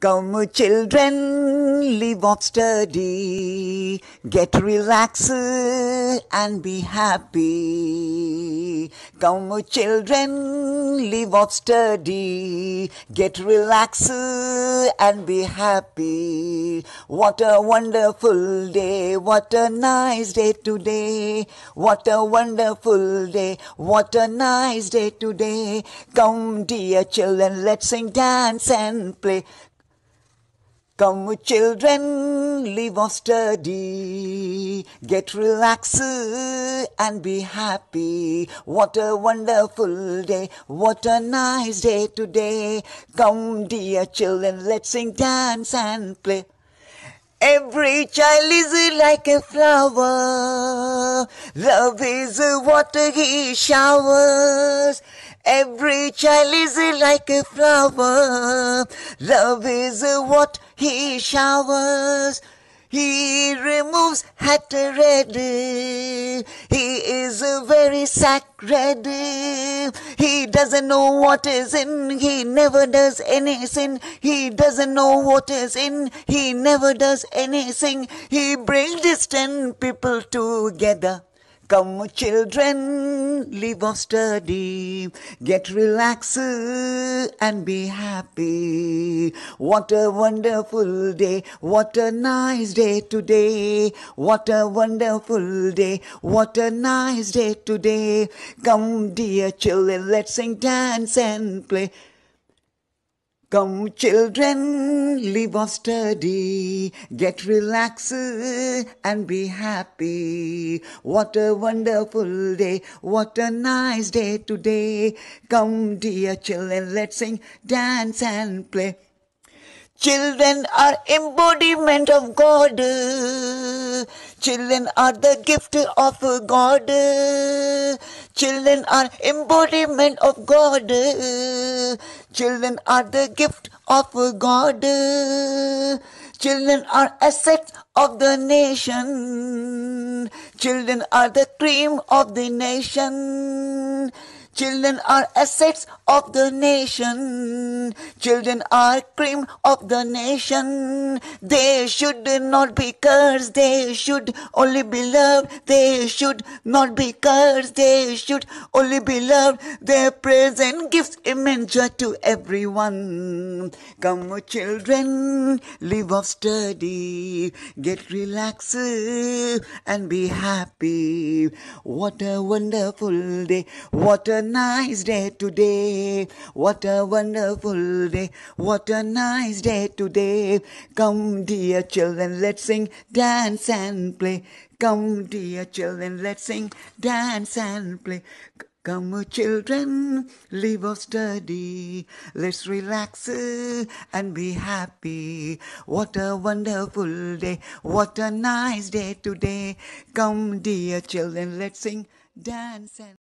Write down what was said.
Come, children, live off study, get relaxed and be happy. Come, children, live off study, get relaxed and be happy. What a wonderful day, what a nice day today. What a wonderful day, what a nice day today. Come, dear children, let's sing, dance and play. Come children, leave off study, get relaxed and be happy. What a wonderful day, what a nice day today. Come dear children, let's sing, dance and play. Every child is like a flower. Love is what he showers. Every child is like a flower. Love is what he showers. He removes hat red. He is a very sacred. He doesn't know what is in. He never does any sin. He doesn't know what is in. He never does anything. He brings distant people together. Come children, leave off study, get relaxed and be happy. What a wonderful day, what a nice day today. What a wonderful day, what a nice day today. Come dear children, let's sing, dance and play. Come children, leave off study, get relaxed and be happy. What a wonderful day, what a nice day today. Come dear children, let's sing, dance and play. Children are embodiment of God. Children are the gift of God. Children are embodiment of God. Children are the gift of God. Children are assets of the nation. Children are the cream of the nation. Children are assets of the nation. Children are cream of the nation. They should not be cursed. They should only be loved. They should not be cursed. They should only be loved. Their present gives immense joy to everyone. Come, children, live off study. Get relaxed and be happy. What a wonderful day. What a nice day today. What a wonderful day. What a nice day today. Come, dear children, let's sing, dance and play. Come, dear children, let's sing, dance and play. Come, children, leave off study. Let's relax uh, and be happy. What a wonderful day. What a nice day today. Come, dear children, let's sing, dance and